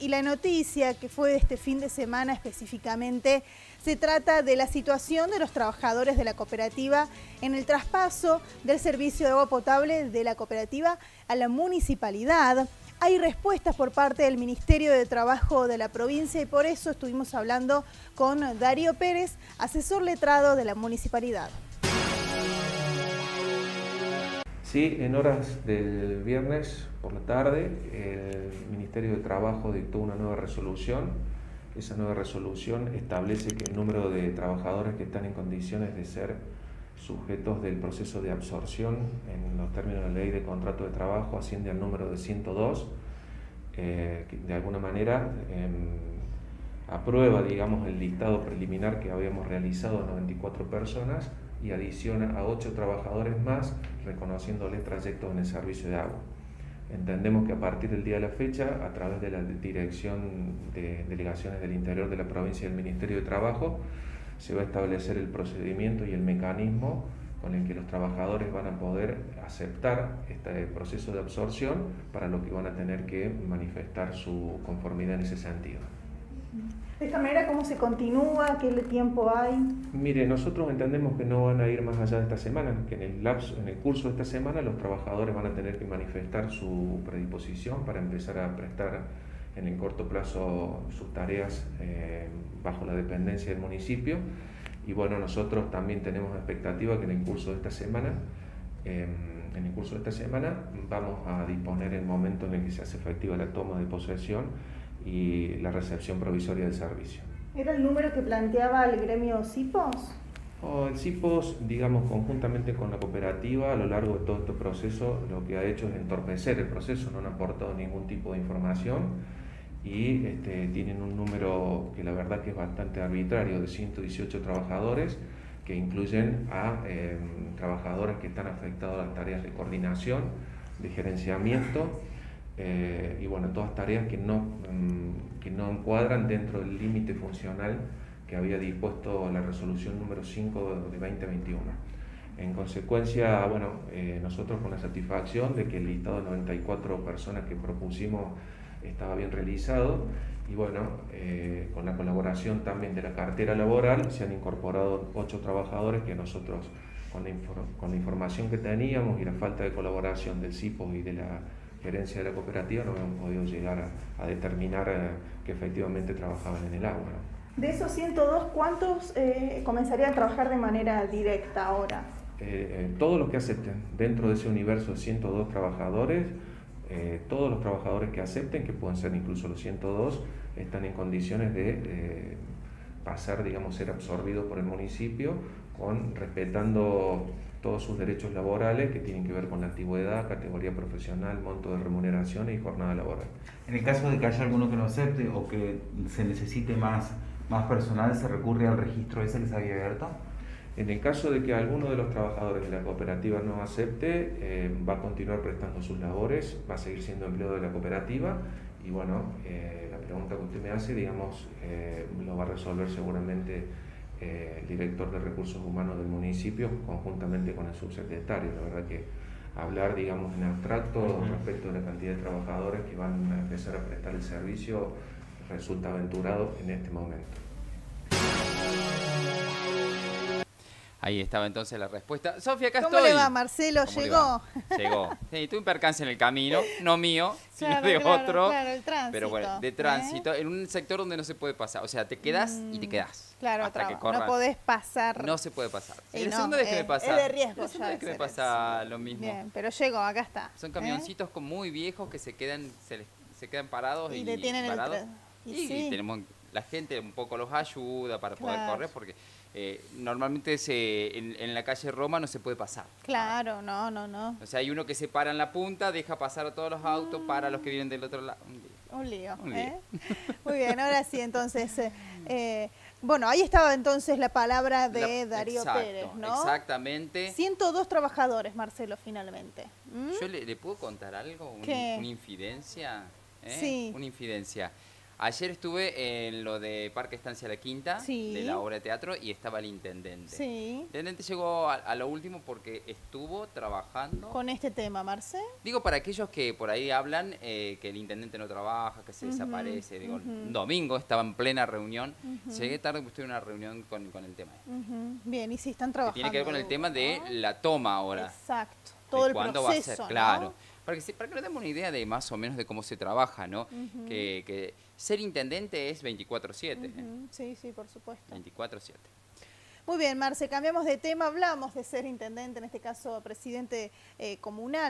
Y la noticia que fue de este fin de semana específicamente se trata de la situación de los trabajadores de la cooperativa en el traspaso del servicio de agua potable de la cooperativa a la municipalidad. Hay respuestas por parte del Ministerio de Trabajo de la provincia y por eso estuvimos hablando con Darío Pérez, asesor letrado de la municipalidad. Sí, en horas del viernes por la tarde el Ministerio de Trabajo dictó una nueva resolución. Esa nueva resolución establece que el número de trabajadores que están en condiciones de ser sujetos del proceso de absorción en los términos de la ley de contrato de trabajo asciende al número de 102, eh, de alguna manera em, aprueba digamos, el listado preliminar que habíamos realizado de 94 personas y adiciona a ocho trabajadores más, reconociéndole trayectos en el servicio de agua. Entendemos que a partir del día de la fecha, a través de la Dirección de Delegaciones del Interior de la provincia y del Ministerio de Trabajo, se va a establecer el procedimiento y el mecanismo con el que los trabajadores van a poder aceptar este proceso de absorción para lo que van a tener que manifestar su conformidad en ese sentido. De esta manera, ¿cómo se continúa? ¿Qué tiempo hay? Mire, nosotros entendemos que no van a ir más allá de esta semana, que en el, lapso, en el curso de esta semana los trabajadores van a tener que manifestar su predisposición para empezar a prestar en el corto plazo sus tareas eh, bajo la dependencia del municipio. Y bueno, nosotros también tenemos expectativa que en el curso de esta semana, em, en el curso de esta semana, vamos a disponer el momento en el que se hace efectiva la toma de posesión y la recepción provisoria del servicio. ¿Era el número que planteaba el gremio CIPOS? el CIPOS, digamos, conjuntamente con la cooperativa, a lo largo de todo este proceso, lo que ha hecho es entorpecer el proceso, no han aportado ningún tipo de información y este, tienen un número que la verdad que es bastante arbitrario, de 118 trabajadores, que incluyen a em, trabajadores que están afectados a las tareas de coordinación, de gerenciamiento eh, y bueno, todas tareas que no, mm, que no encuadran dentro del límite funcional que había dispuesto la resolución número 5 de 2021. En consecuencia, bueno, eh, nosotros con la satisfacción de que el listado de 94 personas que propusimos estaba bien realizado y bueno, eh, con la colaboración también de la cartera laboral se han incorporado ocho trabajadores que nosotros con la, con la información que teníamos y la falta de colaboración del CIPO y de la gerencia de la cooperativa no hemos podido llegar a, determinar eh, que efectivamente trabajaban en el agua. De esos 102, ¿cuántos eh, comenzarían a trabajar de manera directa ahora? Eh, todos los que acepten, dentro de ese universo de 102 trabajadores, todos los trabajadores que acepten, que pueden ser incluso los 102, están en condiciones de pasar, digamos, ser absorbidos por el municipio, con respetando todos sus derechos laborales que tienen que ver con la antigüedad, categoría profesional, monto de remuneración y jornada laboral. En el caso de que haya alguno que no acepte o que se necesite más, más personal, ¿se recurre al registro ese que se había abierto? En el caso de que alguno de los trabajadores de la cooperativa no acepte, eh, va a continuar prestando sus labores, va a seguir siendo empleado de la cooperativa y bueno, eh, la pregunta que usted me hace, digamos, eh, lo va a resolver seguramente el director de recursos humanos del municipio conjuntamente con el subsecretario. La verdad que hablar, digamos, en abstracto respecto de la cantidad de trabajadores que van a empezar a prestar el servicio resulta aventurado en este momento. Ahí estaba entonces la respuesta. Sofía, acá ¿Cómo le va, Marcelo? ¿Llegó? Llegó. Sí, tuve un percance en el camino, no mío, sino de otro. Claro, el tránsito. Pero bueno, de tránsito, ¿eh? en un sector donde no se puede pasar. O sea, te quedas y te mm, quedas. Claro, hasta que no podés pasar. No se puede pasar. Y la segunda vez que me pasa. Es de riesgo, la segunda vez que me pasa lo mismo. Bien, pero llegó, acá está. Son ¿eh? camioncitos muy viejos que se quedan, se, se quedan parados y, y detienen parados. el y, tenemos la gente un poco los ayuda para poder correr porque eh, normalmente se, en, la calle Roma no se puede pasar. Claro, no, no, no. O sea, hay uno que se para en la punta, deja pasar a todos los autos, para los que vienen del otro lado. Un lío. Un lío. ¿eh? Muy bien, ahora sí, entonces... Eh, bueno, ahí estaba entonces la palabra de Darío Pérez, ¿no? Exactamente. 102 trabajadores, Marcelo, finalmente. ¿Mm? ¿Yo le, puedo contar algo? ¿Una, infidencia? Sí. Una infidencia. Ayer estuve en lo de Parque Estancia La Quinta, Sí. de la obra de teatro, y estaba el intendente. Sí. El intendente llegó a, a lo último porque estuvo trabajando. Con este tema, Marce. Digo, para aquellos que por ahí hablan eh, que el intendente no trabaja, que se desaparece. Digo, un domingo estaba en plena reunión. Ujú. Llegué tarde porque estuve en una reunión con, con el tema. Ujú, Bien, y si están Que trabajando. tiene que ver con el tema de la toma ahora. Exacto. Todo el cuándo proceso, va a ser, ¿no? claro. Para que, se- para que nos demos una idea de más o menos de cómo se trabaja, ¿no? Que, que ser intendente es 24-7. ¿eh? Sí, sí, por supuesto. 24-7. Muy bien, Marce, cambiamos de tema, hablamos de ser intendente, en este caso presidente eh, comunal.